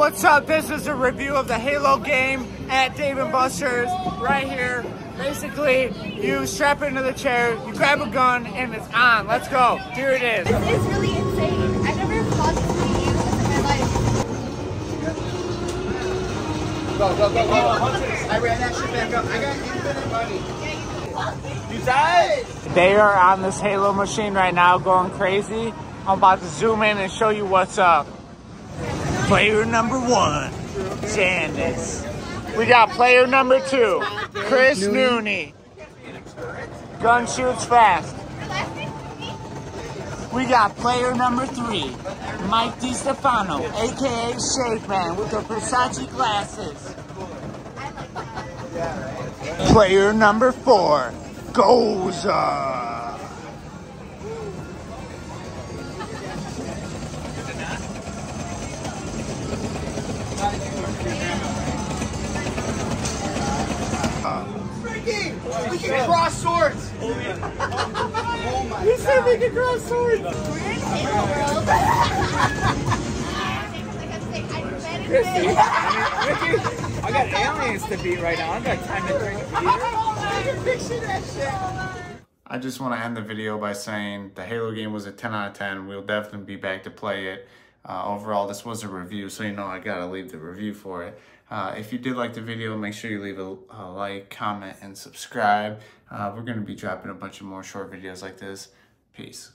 what's up? This is a review of the Halo game at Dave & Buster's right here. Basically, you strap into the chair, you grab a gun, and it's on. Let's go. Here it is. This is really insane. I've never possibly used this in my life. Go, go, go, go. I ran that shit back up. I got infinite money. You died? They are on this Halo machine right now going crazy. I'm about to zoom in and show you what's up. Player number one, Janice. We got player number two, Chris Nooney. Gun shoots fast. We got player number three, Mike DiStefano, aka Shave Man with the Versace glasses. Player number four, Goza. We can cross swords. He said we could cross swords. We're in Halo World. I got aliens to beat right now. I got time to drink I just want to end the video by saying the Halo game was a 10 out of 10. We'll definitely be back to play it. Uh, overall, this was a review, so you know I gotta leave the review for it. Uh, if you did like the video, make sure you leave a, a like, comment, and subscribe. Uh, we're gonna be dropping a bunch of more short videos like this. Peace.